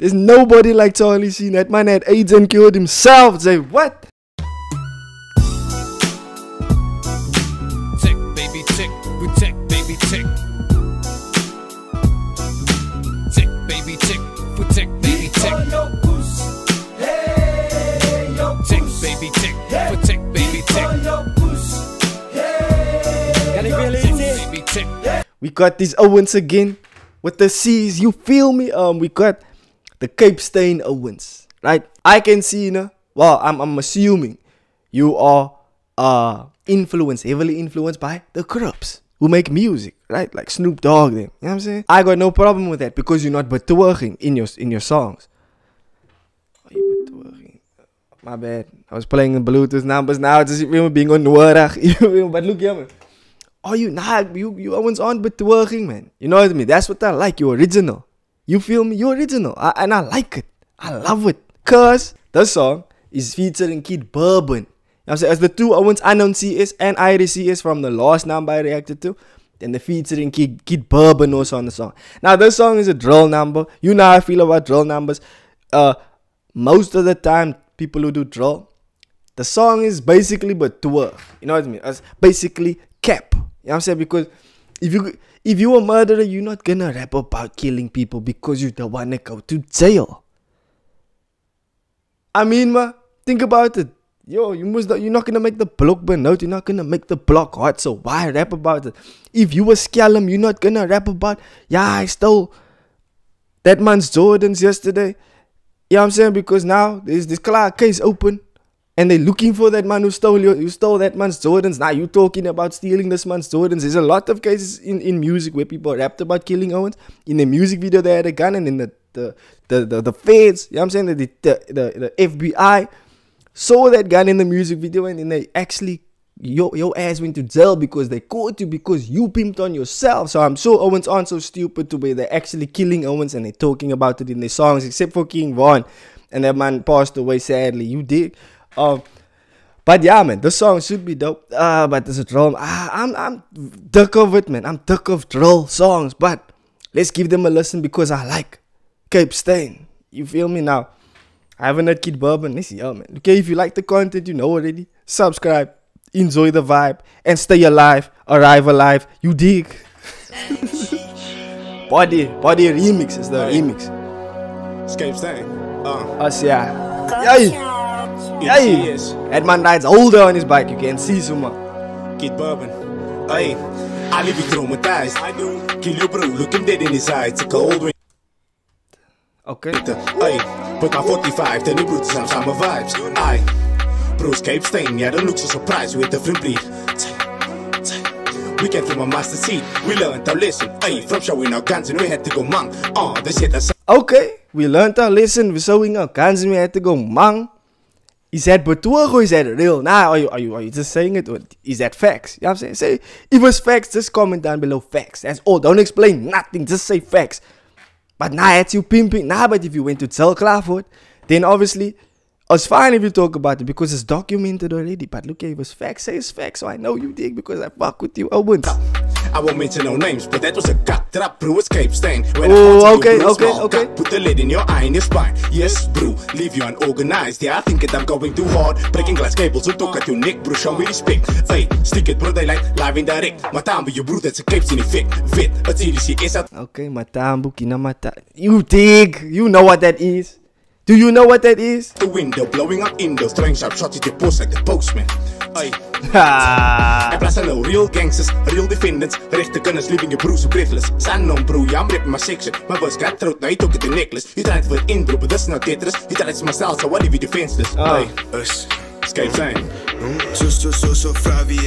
There's nobody like Charlie Sheen. That man had AIDS and killed himself. Say what? Tick, baby, tick, we tick, baby, tick. Tick, baby, tick, we tick, baby, tick. Tick, baby, tick, we tick, baby, tick. Tick, baby, tick. We got these Owens again with the C's. You feel me? Um, we got the Cape Stain Owens, right? I can see, you know. Well, I'm I'm assuming you are uh influenced, heavily influenced by the Crips who make music, right? Like Snoop Dogg, them. You know what I'm saying? I got no problem with that because you're not betwerking in your in your songs. Are you betwerking? My bad. I was playing the Bluetooth numbers now. It's just being onnodig. but look, man. Oh, you nah, you you Owens on betwerking, man. You know what I mean? That's what I like. You're original. You feel me? You're original, I, and I like it. I love it. Cause the song is featuring Kid Bourbon. You know I'm saying? As the two Owens unknown CS and Iris CS from the last number I reacted to. Then the featuring Kid, Kid Bourbon also on the song. Now this song is a drill number. You know how I feel about drill numbers. Uh most of the time people who do drill, the song is basically but twerk. You know what I mean? It's basically cap. You know what I'm saying? Because if you if you a murderer, you're not gonna rap about killing people because you don't wanna go to jail. I mean, ma, think about it. Yo, you must not, you're not gonna make the block burn out. You're not gonna make the block hot. So why rap about it? If you a scallum, you're not gonna rap about. Yeah, I stole that man's Jordans yesterday. You know what I'm saying? Because now there's this case open and they're looking for that man who stole your, who stole that man's Jordans. Now you're talking about stealing this man's Jordans. There's a lot of cases in, in music where people rapped about killing Owens. In the music video they had a gun and in the the the, the, the feds, you know what I'm saying? The, the, the, the FBI saw that gun in the music video and then they actually your your ass went to jail because they caught you because you pimped on yourself. So I'm sure Owens aren't so stupid to where they're actually killing Owens and they're talking about it in their songs, except for King Von. And that man passed away sadly. You did. Um but yeah, man, the song should be dope. Ah, but there's a. Ah, I'm I'm duck of it, man. I'm duck of drill songs. But let's give them a listen because I like Cape Stain. You feel me now? I haven't had Kid Bourbon. See, yeah, man. Okay, if you like the content, you know already. Subscribe, enjoy the vibe, and stay alive. Arrive alive. You dig? body, body remix is the remix. Escape Stain. Uh, Us, yeah. Yay! Yes. That man rides older on his bike. You can see some. Kid Bourbon. Hey, I leave you traumatized. I do. Kill your bro, look him dead in his eyes. It's a cold winter. Okay. Hey, put my 45, then the roots some summer vibes. I, Bruce Cape Stain, yeah, don't look so surprised with different breed. We came from a master seat, we learned our lesson. Hey, from showing our guns and we had to go monk. Oh, ah, this shit that's Okay, we learned our lesson. We're showing our guns and we had to go mang. Is that betoog or is that real? Nah, are you, are you, are you just saying it or is that facts? You know what I'm saying? Say, if it's facts, just comment down below facts. That's all. Don't explain nothing. Just say facts. But nah, it's you pimping. Nah, but if you went to tell Klaarvoort, then obviously it's fine if you talk about it because it's documented already. But look, if it's facts, say it's facts. So I know you dig because I fuck with you. Owens. I won't mention no names, but that was a gut trap, bro. Escape stain. When Oh, I okay, you, okay, small okay. gut, Put the lid in your eye and your spine. Yes, bro. Leave you unorganized. Yeah, I think that I'm going too hard. Breaking glass cables and talk at your neck, bro. Show me respect. Hey, stick it, bro. They like live and direct. My you, bro. That's a capes in effect. Vet, a TDC is out. Okay, matambo, kinamata. You dig. You know what that is. Do you know what that is? The window blowing up windows, throwing sharp shots at your post like the postman. I plus I know real gangsters, real defendants, rechte gunners leaving your broers breathless. Son on bro, yeah, I'm ripping my section. My voice got throat, now you took it the necklace. You tried to put in, bro, but that's not Tetris. You tried to myself, so I leave you defenseless. Oh. Hey, us, in kus praat the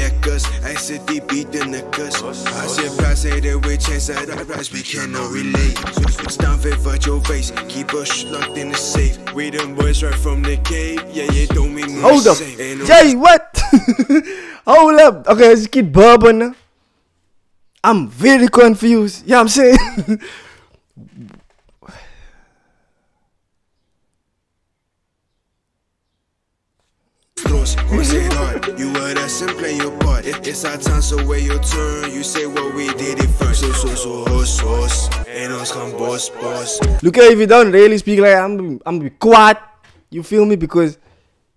I rise we cannot relate So so staan fit wat jou face Keep us locked in the safe We them boys right from the cave Yeah yeah don't mean no Hold up. same. Ain't no Jay, what? Hold up. Okay, let's keep bourbon. now. I'm very confused. Yeah, I'm saying. Horse, horse ain't hard. You heard us and play your part. It, it's our time, so wait your turn. You say what we did it first. So, so, so, horse, horse. And us come boss, boss. Look at if you don't really speak like I'm I'm be quiet. You feel me? Because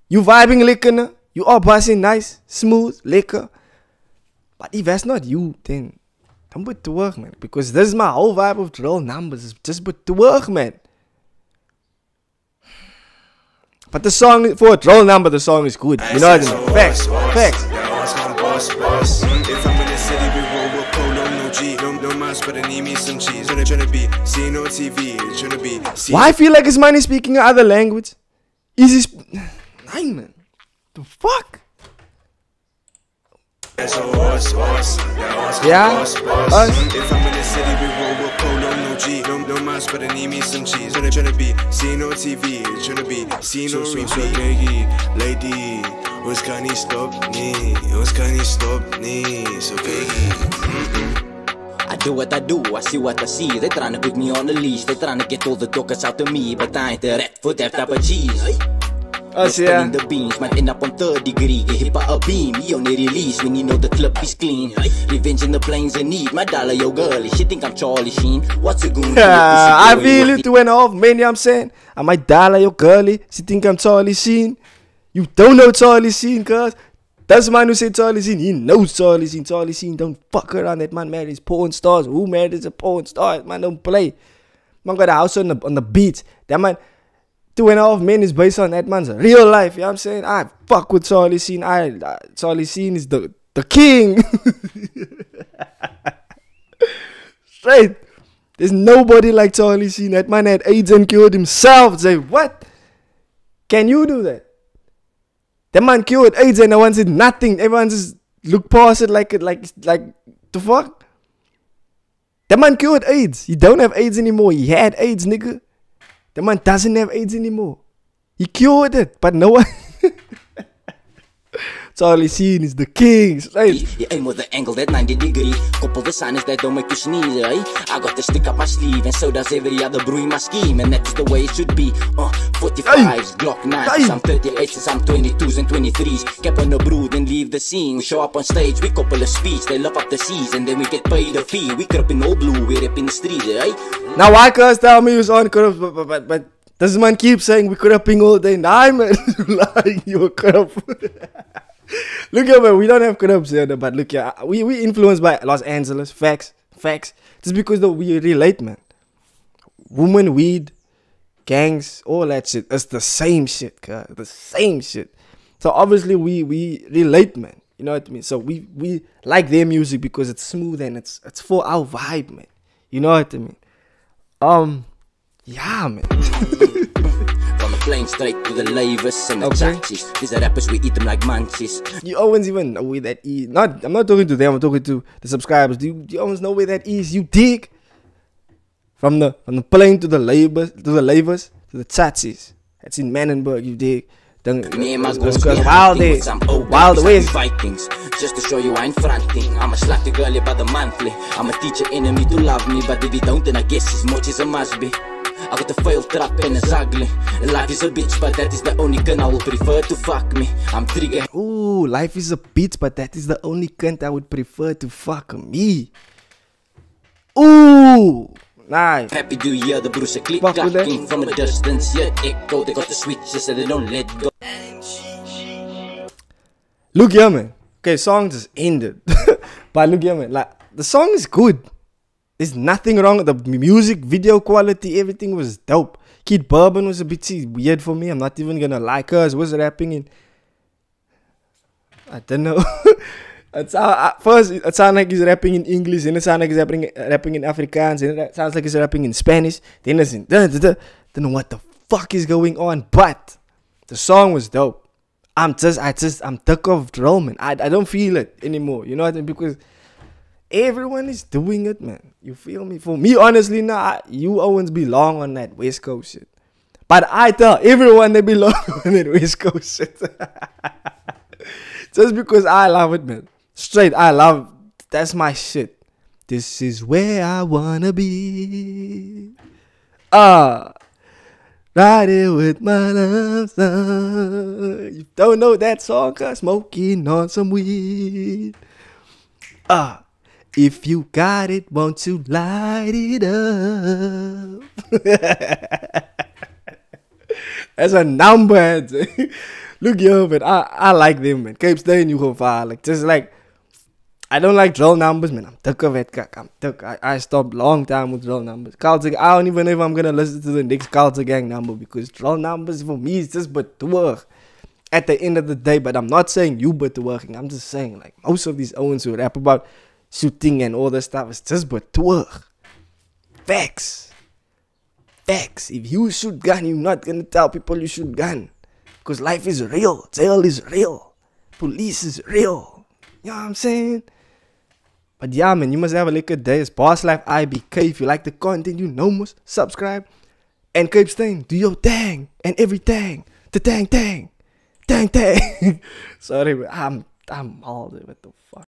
you vibing liquor, you are passing nice, smooth, liquor. But if that's not you, then don't put to work, man. Because this is my whole vibe of drill numbers. Just put to work, man. But the song for a drill number, the song is good. You know what I mean? Facts, facts. If I'm in the city, we roll no G. No, no I. Why I feel like his is speaking another language? Is he? Sp- Nah, man. The fuck? That's a horse, horse. Yeah, us come Yeah? boss, boss. Us? If I'm in the city, we roll with polo, no G. No, no mouse, but I need me some cheese. Tryna, tryna be seen on TV. Tryna be seen on repeat. lady, ons kan niet stop, nee. Ons kan niet stop, nee. So biggie. I do what I do, I see what I see. They tryna put me on the leash, they tryna get all the talkers out of me, but I ain't the rat for that type of cheese. Oh, Us, Spinning yeah. the beans, man end up on third degree. Get hit by a beam, he only release when you know the clip is clean. Revenge in the plains in need, my dollar, yo girlie. She think I'm Charlie Sheen. What's a goon? I feel it and a half man, you know what I'm saying? I might like your girlie. She think I'm Charlie Sheen. You don't know Charlie Sheen, cuz. That's the man who said Charlie Sheen. He knows Charlie Sheen. Charlie Sheen don't fuck around. That man marries porn stars. Who marries a porn star? Man don't play. Man got a house on the on the beach. That man two and a half men is based on that man's real life. You know what I'm saying? I fuck with Charlie Sheen. I, I Charlie Sheen is the the king. Straight. There's nobody like Charlie Sheen. That man had AIDS and killed himself. Say what? Can you do that? That man cured AIDS and no one said nothing. Everyone just looked past it like it like like the fuck. That man cured AIDS. He don't have AIDS anymore. He had AIDS, nigga. That man doesn't have AIDS anymore. He cured it, but no one. Charlie Sheen is the king. Straight. You aim with the angle that 90 degree. Couple the signers that don't make you sneeze, eh? I got the stick up my sleeve, and so does every other brew in my scheme, and that's the way it should be. Uh, 45s, Glock 9s, Hey. some 38s, some 22s and 23s. Cap on the brood and leave the scene. We show up on stage, we couple a speech, they love up the seas, and then we get paid a fee. We crop in all blue, we rip in the streets, eh? Now why cuz tell me was on corrupt, but, but, but, but this man keeps saying we corrupting all day. Nah, man, you lying, you're corrupt. look here, man, we don't have corrupts here, but look here, we we influenced by Los Angeles. Facts, facts. Just because though we relate, man. Woman, weed, gangs, all that shit. It's the same shit, cuz. The same shit. So obviously we we relate, man. You know what I mean? So we we like their music because it's smooth and it's it's for our vibe, man. You know what I mean? Um, yeah, man. Plane straight to the lavers and the Okay. chachis. These are rappers, we eat them like munchies. you always even know where that is. Not, I'm not talking to them. I'm talking to the subscribers. Do you, do you always know where that is? You dig from the from the plane to the labors to the lavers to the chachis. That's in Manenberg. You dig? Then Me and my girls girls wild there, wild ways. Vikings. Just to show you I ain't fronting. I'm a slutty girlie by the monthly. I'm a teacher enemy to love me, but if you don't, then I guess as much as I must be. I got a failed trap and it's ugly. Life is a bitch, but that is the only gun I will prefer to fuck me. I'm trigger Ooh, life is a bitch, but that is the only cunt I would prefer to fuck me. Ooh, nice. happy to hear the Bruce click Fuck with that. clacking from a distance. Yet echo, they got the switches so they don't let go. Look here, man. Okay, song just ended. but look here, man. Like the song is good. There's nothing wrong with the music, video quality, everything was dope. Kid Bourbon was a bit weird for me. I'm not even gonna lie, cuz was rapping in I don't know. it sound, at first it sounded like he's rapping in English, then it sounded like he's rapping, rapping in Afrikaans, then it sounds like he's rapping in Spanish, then it's in duh, duh, duh. don't know what the fuck is going on, but the song was dope. I'm just, I just, I'm sick of drill, man. I, I don't feel it anymore. You know what I mean? Because everyone is doing it, man. You feel me? For me, honestly, nah, you Owens belong on that West Coast shit. But I tell everyone they belong on that West Coast shit. just because I love it, man. Straight, I love. That's my shit. This is where I wanna be. Ah. Riding with my love song. You don't know that song? Cause smoking on some weed. Ah, if you got it, won't you light it up? That's a number. Look here, man. I, I like them, man. Cape Stain, you. Like, just like, I don't like drill numbers, man. I'm sick of it. I'm sick. I, I stopped long time with drill numbers. Culture, I don't even know if I'm gonna listen to the next Culture Gang number because drill numbers for me is just but work at the end of the day. But I'm not saying you but to working. I'm just saying like most of these owens who rap about shooting and all this stuff is just but work. Facts. Facts. If you shoot gun, you're not gonna tell people you shoot gun. Because life is real. Jail is real. Police is real. You know what I'm saying? But yeah, man, you must have a lekker day. It's Boss Life IBK. If you like the content, you know must subscribe. And Cape Stain, do your thing and everything. The tang tang. Tang tang. Sorry, but I'm I'm all what the fuck.